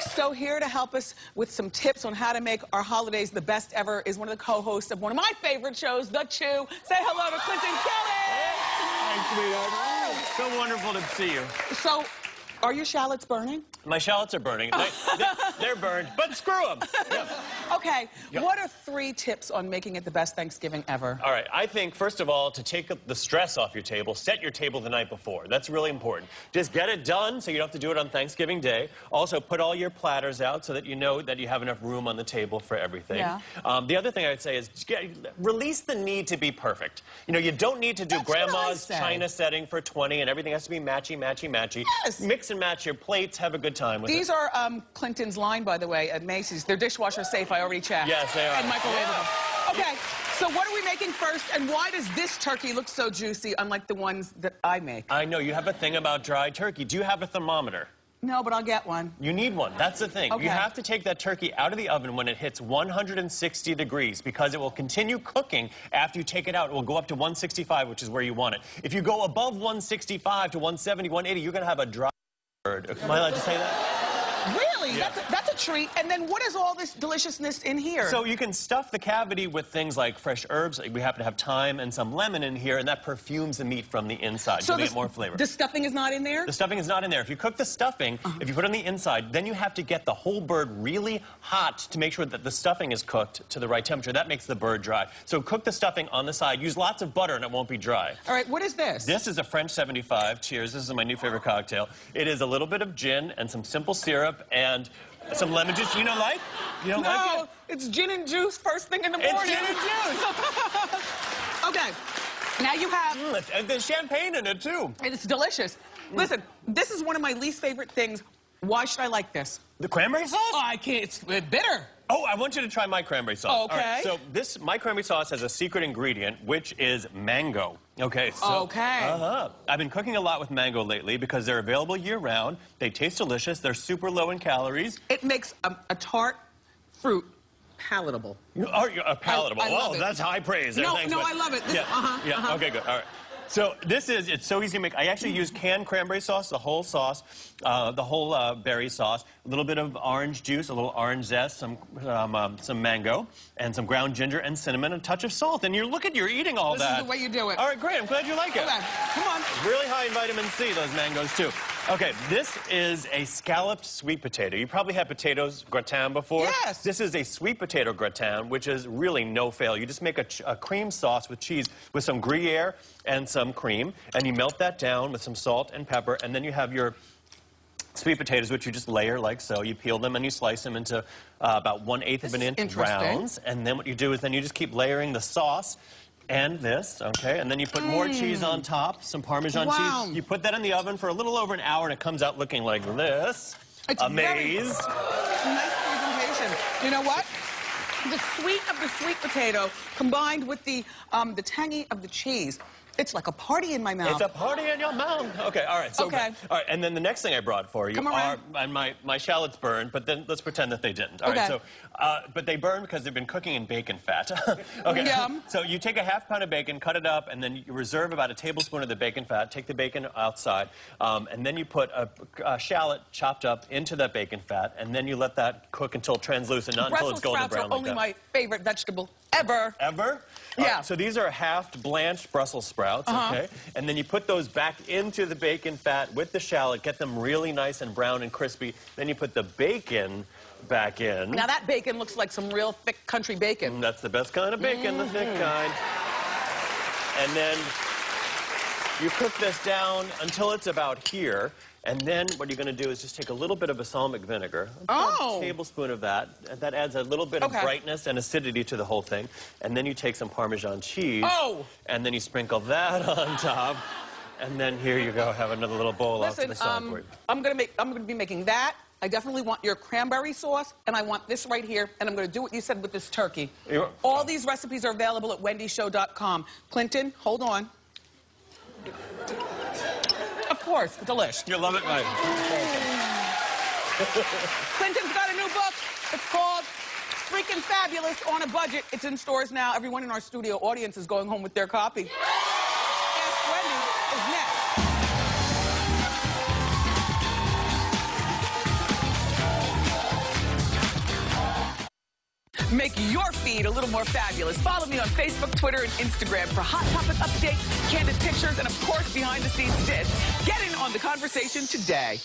So here to help us with some tips on how to make our holidays the best ever is one of the co-hosts of one of my favorite shows, The Chew. Say hello to Clinton Kelly. Hi, sweetheart. So wonderful to see you. So, are your shallots burning? My shallots are burning. They, are burned, but screw them. Yeah. Okay, Yeah. what are three tips on making it the best Thanksgiving ever? All right, I think, first of all, to take the stress off your table, set your table the night before. That's really important. Just get it done so you don't have to do it on Thanksgiving Day. Also, put all your platters out so that you know that you have enough room on the table for everything. Yeah. Um, the other thing I'd say is get, release the need to be perfect. You know, you don't need to do That's grandma's china setting for 20 and everything has to be matchy, matchy, matchy. Yes. Mix and match your plates, have a good time with These it. are um, Clinton's line, by the way, at Macy's. They're dishwasher safe. I already checked. Yes, they are. And microwavable. Yeah. Okay, so what are we making first, and why does this turkey look so juicy, unlike the ones that I make? I know you have a thing about dry turkey. Do you have a thermometer? No, but I'll get one. You need one. That's the thing. Okay. You have to take that turkey out of the oven when it hits 160 degrees because it will continue cooking after you take it out. It will go up to 165, which is where you want it. If you go above 165 to 170, 180, you're going to have a dry. Am I allowed to say that? Really? Yeah. That's, a, that's a treat. And then what is all this deliciousness in here? So you can stuff the cavity with things like fresh herbs. We happen to have thyme and some lemon in here, and that perfumes the meat from the inside, So the, it more flavor. The stuffing is not in there? The stuffing is not in there. If you cook the stuffing, Uh-huh. if you put it on the inside, then you have to get the whole bird really hot to make sure that the stuffing is cooked to the right temperature. That makes the bird dry. So cook the stuffing on the side. Use lots of butter and it won't be dry. All right, what is this? This is a French 75. Cheers. This is my new favorite cocktail. It is a little bit of gin and some simple syrup and some lemon juice. You don't like? You don't like no, it? it's gin and juice first thing in the morning. It's gin and juice. okay, now you have, Mm, and there's champagne in it too. it's delicious. Listen, this is one of my least favorite things. Why should I like this? The cranberry sauce? Oh, I can't, it's bitter. Oh, I want you to try my cranberry sauce. All right, Okay. so this my cranberry sauce has a secret ingredient, which is mango. Okay. So, Okay. Uh-huh. I've been cooking a lot with mango lately because they're available year round. They taste delicious. They're super low in calories. It makes a, a tart fruit palatable. You are you're, uh, palatable. I Wow, it. that's high praise. there. No, Thanks, no, bud. I love it. This- yeah. uh-huh, yeah. uh-huh. Okay, good. All right. So this is, it's so easy to make. I actually use canned cranberry sauce, the whole sauce, uh, the whole uh, berry sauce, a little bit of orange juice, a little orange zest, some, um, um, some mango, and some ground ginger and cinnamon, and a touch of salt. And you're, look at, you're eating all This is the way you do it. All right, great. I'm glad you like it. Come on. Really high in vitamin C, those mangoes, too. Okay, this is a scalloped sweet potato. You probably had potatoes gratin before. Yes. This is a sweet potato gratin, which is really no fail. You just make a, ch- a cream sauce with cheese with some Gruyere and some cream, and you melt that down with some salt and pepper, and then you have your sweet potatoes, which you just layer like so. You peel them and you slice them into uh, about one eighth of an inch rounds, and then what you do is then you just keep layering the sauce. And this, okay, and then you put more cheese on top, some Parmesan. Wow. cheese. You put that in the oven for a little over an hour, and it comes out looking like this. It's very- Amazed. Nice presentation. You know what? The sweet of the sweet potato combined with the um, the tangy of the cheese. It's like a party in my mouth. It's a party in your mouth. Okay, all right. So Okay. All right, and then the next thing I brought for you Come are around. and my my shallots burned, but then let's pretend that they didn't. All right. Okay. So, uh, but they burn because they've been cooking in bacon fat. okay. Yum. So you take a half pound of bacon, cut it up, and then you reserve about a tablespoon of the bacon fat. Take the bacon outside, um, and then you put a, a shallot chopped up into that bacon fat, and then you let that cook until translucent, not until it's golden brown. Brussels sprouts are like only that. my favorite vegetable ever. Ever? Yeah. Uh, so these are half blanched Brussels sprouts, Uh-huh. okay? And then you put those back into the bacon fat with the shallot, get them really nice and brown and crispy. Then you put the bacon back in. Now that bacon looks like some real thick country bacon. And that's the best kind of bacon, the Mm-hmm. thick kind. And then you cook this down until it's about here. And then what you're going to do is just take a little bit of balsamic vinegar, Oh. a tablespoon of that. That adds a little bit of brightness and acidity to the whole thing. And then you take some Parmesan cheese. Oh. And then you sprinkle that on top. And then here you go, have another little bowl off to the side um. I'm gonna make. I'm gonna be making that. I definitely want your cranberry sauce, and I want this right here, and I'm gonna do what you said with this turkey. You're- All these recipes are available at wendyshow.com. Clinton, hold on. Of course, delish. You'll love it, right? Clinton's got a new book. It's called Freaking Fabulous on a Budget. It's in stores now. Everyone in our studio audience is going home with their copy. Make your feed a little more fabulous. Follow me on Facebook, Twitter, and Instagram for hot topic updates, candid pictures, and of course, behind the scenes dish. Get in on the conversation today.